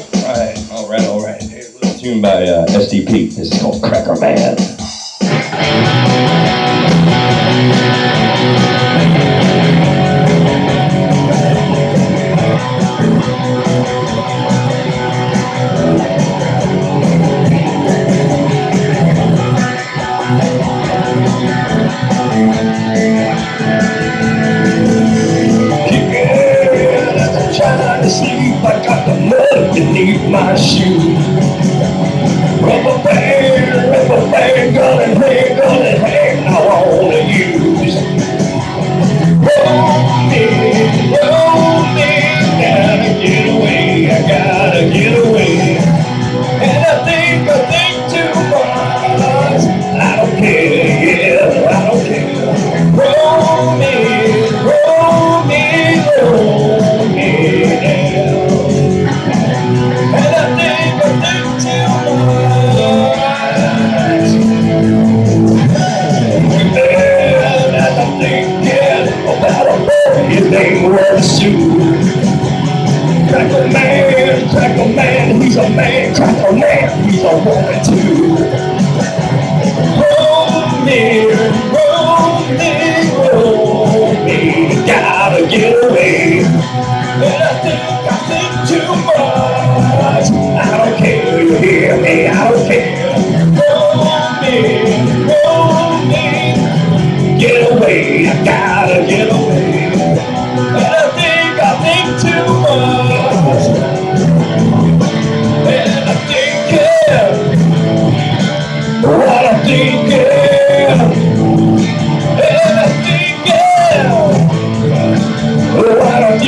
All right, all right, all right. Here's a little tune by uh, STP. This is called Cracker Man. sleep, I got the underneath my shoes. same words too. Crack man, crackle man, he's a man, Crackle man, he's a woman too. Hold me, hold me, hold me, gotta get away. And I think I Everything, girl. Oh, I don't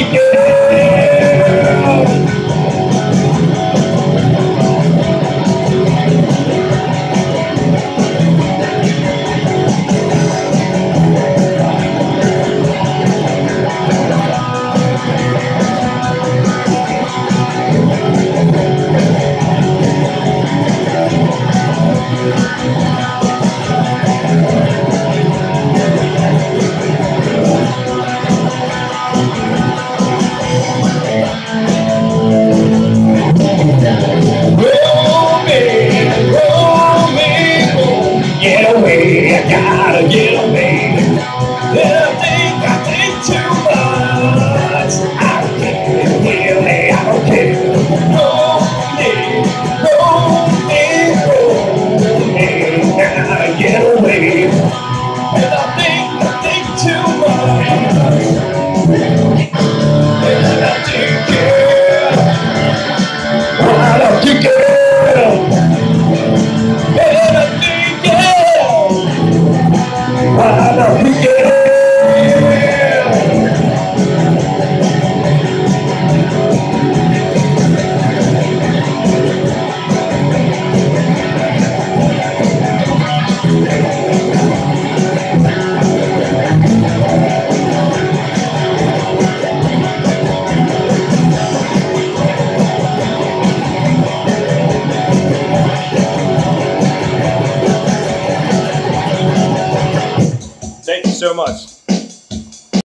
so much.